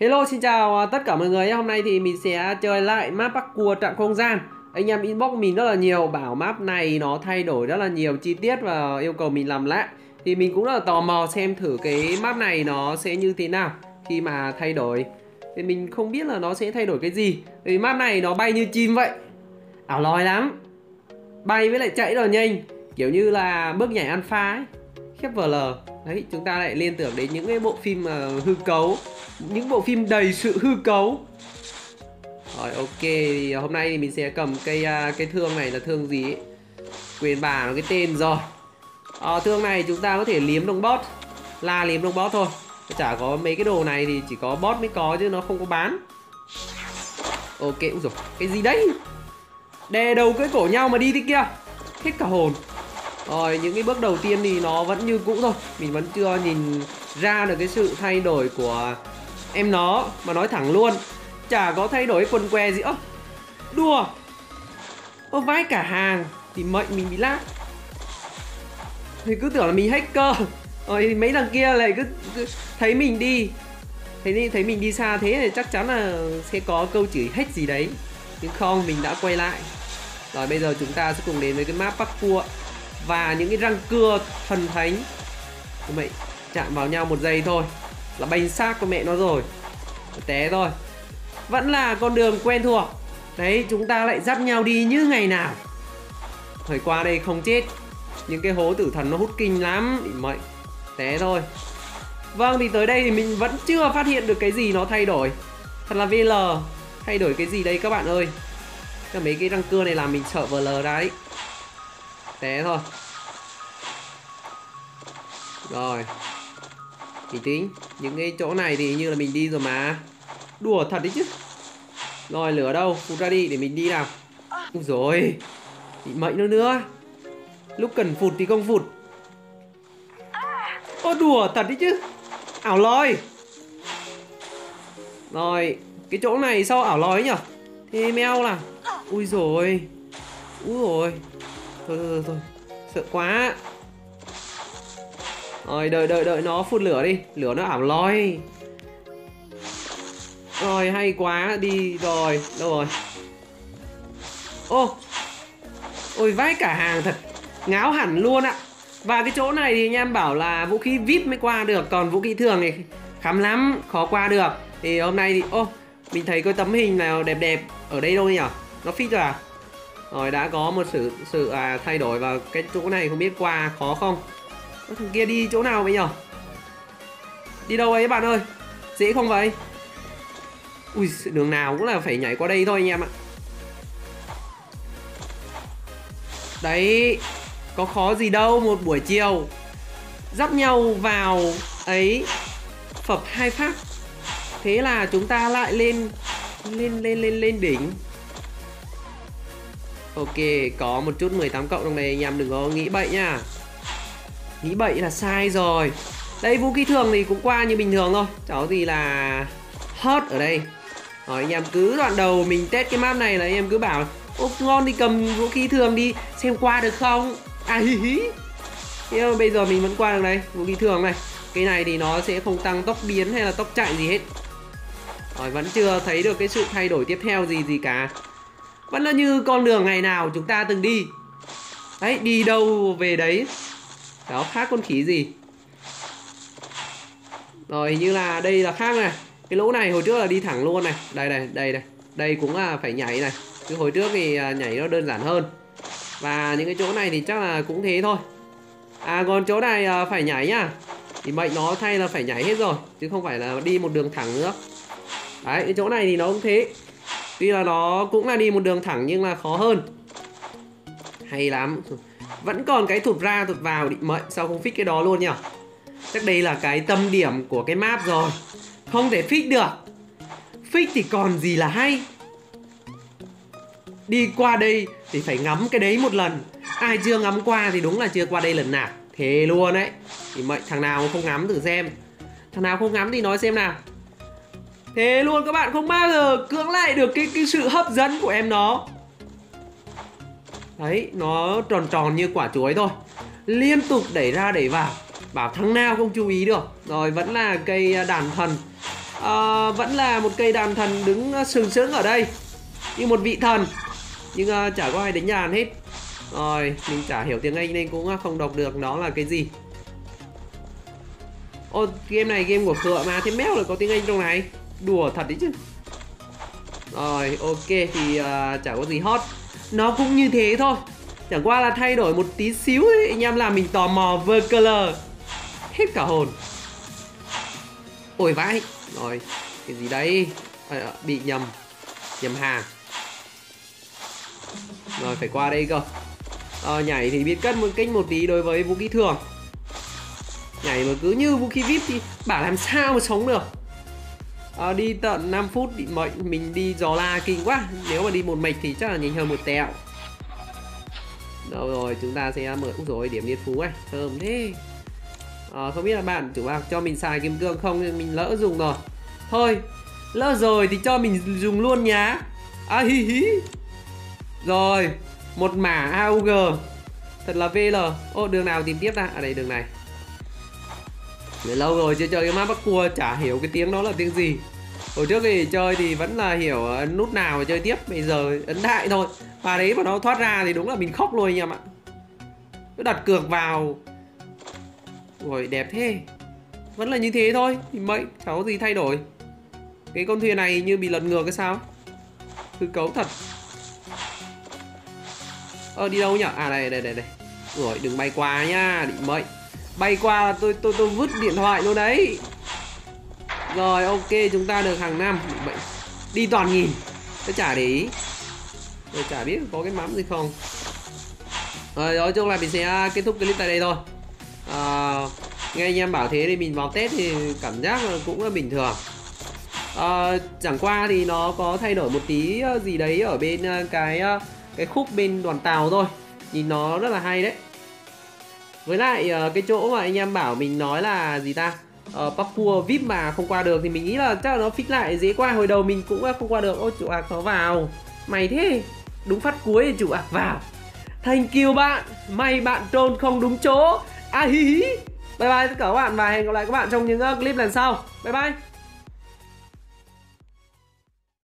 Hello, xin chào à, tất cả mọi người Hôm nay thì mình sẽ chơi lại map parkour trạm không gian. Anh em inbox mình rất là nhiều, Bảo map này nó thay đổi rất là nhiều chi tiết Và yêu cầu mình làm lại. Thì mình cũng rất là tò mò xem thử cái map này nó sẽ như thế nào Khi mà thay đổi. Thì mình không biết là nó sẽ thay đổi cái gì, Vì map này nó bay như chim vậy. Ảo lòi lắm. Bay với lại chạy rất là nhanh, Kiểu như là bước nhảy alpha ấy khép VL Đấy chúng ta lại liên tưởng đến những cái bộ phim uh, hư cấu Những bộ phim đầy sự hư cấu. Rồi ok thì hôm nay thì mình sẽ cầm cây à, uh, cây thương này là thương gì ấy? Quên bà nó cái tên rồi. À, Thương này chúng ta có thể liếm đồng bot La liếm đồng bot thôi. Chả có mấy cái đồ này thì chỉ có bot mới có chứ nó không có bán. Ok, cũng rồi cái gì đấy? Đè đầu cưỡi cổ nhau mà đi thế kia. Hết cả hồn rồi những cái bước đầu tiên thì nó vẫn như cũ thôi. Mình vẫn chưa nhìn ra được cái sự thay đổi của em nó Mà nói thẳng luôn Chả có thay đổi quần què gì. Ơ Đùa. Ô vãi cả hàng Thì mệnh mình bị lag Thì cứ tưởng là mình hacker. Rồi mấy thằng kia lại cứ, cứ thấy mình đi. Thấy thấy mình đi xa thế thì chắc chắn là sẽ có câu chửi hết gì đấy. Nhưng không mình đã quay lại. Rồi bây giờ chúng ta sẽ cùng đến với cái map parkour và những cái răng cưa thần thánh. Mẹ chạm vào nhau một giây thôi là bánh xác của mẹ nó rồi. Té thôi. Vẫn là con đường quen thuộc. Đấy, chúng ta lại dắt nhau đi như ngày nào. Thời qua đây không chết. Những cái hố tử thần nó hút kinh lắm. Bị mệnh, té thôi. Vâng thì tới đây thì mình vẫn chưa phát hiện được cái gì nó thay đổi. Thật là vl thay đổi cái gì đây các bạn ơi? Cái mấy cái răng cưa này làm mình sợ vl đấy té thôi. Rồi. Bình tĩnh. Những cái chỗ này thì như là mình đi rồi mà. Đùa thật đấy chứ. Rồi, lửa đâu? Phụt ra đi, để mình đi nào. Ui rồi. Bị mệnh nữa nữa. Lúc cần phụt thì không phụt. Ô, đùa thật đấy chứ. Ảo lòi. Rồi, cái chỗ này sao ảo lòi nhỉ thế meo là ui rồi ui rồi thôi thôi thôi sợ quá. Rồi, đợi đợi đợi nó phun lửa đi. Lửa nó ảo loi. Rồi, hay quá. Đi rồi. Đâu rồi? Ô, ôi, vãi cả hàng thật. Ngáo hẳn luôn ạ. Và cái chỗ này thì anh em bảo là vũ khí vip mới qua được. Còn vũ khí thường thì khắm lắm, khó qua được. Thì hôm nay thì, ô, mình thấy có tấm hình nào đẹp đẹp ở đây đâu nhỉ? Nó fit rồi à? Rồi đã có một sự sự à, thay đổi vào cái chỗ này không biết qua khó không? Thằng kia đi chỗ nào vậy nhở đi đâu ấy bạn ơi? Dễ không vậy? Ui đường nào cũng là phải nhảy qua đây thôi anh em ạ. Đấy có khó gì đâu một buổi chiều. Dắt nhau vào ấy phập hai phát thế là chúng ta lại lên lên lên lên lên đỉnh. Ok, có một chút 18 cộng trong này anh em đừng có nghĩ bậy nha. Nghĩ bậy là sai rồi. Đây vũ khí thường thì cũng qua như bình thường thôi. Cháu gì là hot ở đây. Rồi anh em cứ đoạn đầu mình test cái map này là anh em cứ bảo Ô ngon thì cầm vũ khí thường đi Xem qua được không? À hí hí. Thế bây giờ mình vẫn qua được đây Vũ khí thường này. Cái này thì nó sẽ không tăng tốc biến hay là tốc chạy gì hết. Rồi vẫn chưa thấy được cái sự thay đổi tiếp theo gì gì cả vẫn là như con đường ngày nào chúng ta từng đi. Đấy, đi đâu về đấy. Đó, khác con khỉ gì? Rồi, hình như là đây là khác này. Cái lỗ này hồi trước là đi thẳng luôn này. Đây này đây này đây cũng là phải nhảy này. Chứ hồi trước thì à, nhảy nó đơn giản hơn. Và những cái chỗ này thì chắc là cũng thế thôi. À còn chỗ này à, phải nhảy nhá. Thì mệnh nó thay là phải nhảy hết rồi, chứ không phải là đi một đường thẳng nữa. Đấy, cái chỗ này thì nó cũng thế. Tuy là nó cũng là đi một đường thẳng nhưng là khó hơn. Hay lắm. Vẫn còn cái thụt ra, thụt vào định mệnh Sao không fix cái đó luôn nhỉ? Chắc đây là cái tâm điểm của cái map rồi. Không thể fix được. Fix thì còn gì là hay? Đi qua đây thì phải ngắm cái đấy một lần. Ai chưa ngắm qua thì đúng là chưa qua đây lần nào. Thế luôn đấy Thì mệnh thằng nào không ngắm thử xem. Thằng nào không ngắm thì nói xem nào. Thế luôn các bạn không bao giờ cưỡng lại được cái, cái sự hấp dẫn của em nó. Đấy, nó tròn tròn như quả chuối thôi. Liên tục đẩy ra đẩy vào. Bảo thằng nào không chú ý được. Rồi vẫn là cây đàn thần. À, vẫn là một cây đàn thần đứng sừng sững ở đây như một vị thần. Nhưng uh, chả có ai đánh nhàn hết. Rồi mình chả hiểu tiếng anh nên cũng không đọc được nó là cái gì. Ô game này game của khựa mà thế méo là có tiếng anh trong này đùa thật đấy chứ. Rồi ok thì uh, chả có gì hot. Nó cũng như thế thôi. Chẳng qua là thay đổi một tí xíu ấy, anh em làm mình tò mò vơ color hết cả hồn. Ôi vãi. Rồi cái gì đấy? À, bị nhầm. Nhầm hàng rồi phải qua đây cơ. À, nhảy thì biết cất một kích một tí đối với vũ khí thường. Nhảy mà cứ như vũ khí vip thì bảo làm sao mà sống được à, đi tận 5 phút bị mệnh mình đi dò la kinh quá. Nếu mà đi một mạch thì chắc là nhanh hơn một tẹo. Đâu rồi chúng ta sẽ mở Úi rồi điểm liên phú này. Thơm thế. À, không biết là bạn chủ bạc cho mình xài kim cương không nhưng mình lỡ dùng rồi. Thôi lỡ rồi thì cho mình dùng luôn nhá. À hí hí rồi một mã AUG thật là VL ô đường nào tìm tiếp ta? Ở à, đây đường này. Người lâu rồi chưa chơi cái map bắt cua, chả hiểu cái tiếng đó là tiếng gì. Hồi trước thì chơi thì vẫn là hiểu ờ, nút nào mà chơi tiếp. Bây giờ ấn đại thôi. Và đấy mà nó thoát ra thì đúng là mình khóc luôn anh em ạ. Cứ đặt cược vào. Ui, đẹp thế. Vẫn là như thế thôi, Thì mệnh cháu gì thay đổi. Cái con thuyền này như bị lật ngược cái sao? Hư cấu thật. Ờ đi đâu nhở? À đây đây đây đây. Rồi đừng bay qua nhá, Định mệnh. Bay qua tôi tôi tôi vứt điện thoại luôn đấy. Rồi ok chúng ta được hàng năm. Bệnh Đi toàn nhìn Tôi chả để ý. Tôi chả biết có cái mắm gì không. Rồi nói chung là mình sẽ kết thúc clip tại đây thôi. À, Nghe anh em bảo thế thì mình vào Tết thì cảm giác cũng là bình thường. À, Chẳng qua thì nó có thay đổi một tí ờ, gì đấy ở bên ờ, cái ờ, cái khúc bên đoàn tàu thôi. Nhìn nó rất là hay đấy với lại uh, cái chỗ mà anh em bảo mình nói là gì ta? Ờ, uh, parkour VIP mà không qua được thì mình nghĩ là chắc là nó fix lại dễ qua. Hồi đầu mình cũng không qua được. Ôi chủ ạc nó vào. Mày thế. Đúng phát cuối thì chủ ạc vào. Thank you bạn. May bạn trôn không đúng chỗ. À hí hí bye bye tất cả các bạn và hẹn gặp lại các bạn trong những uh, clip lần sau. Bye bye.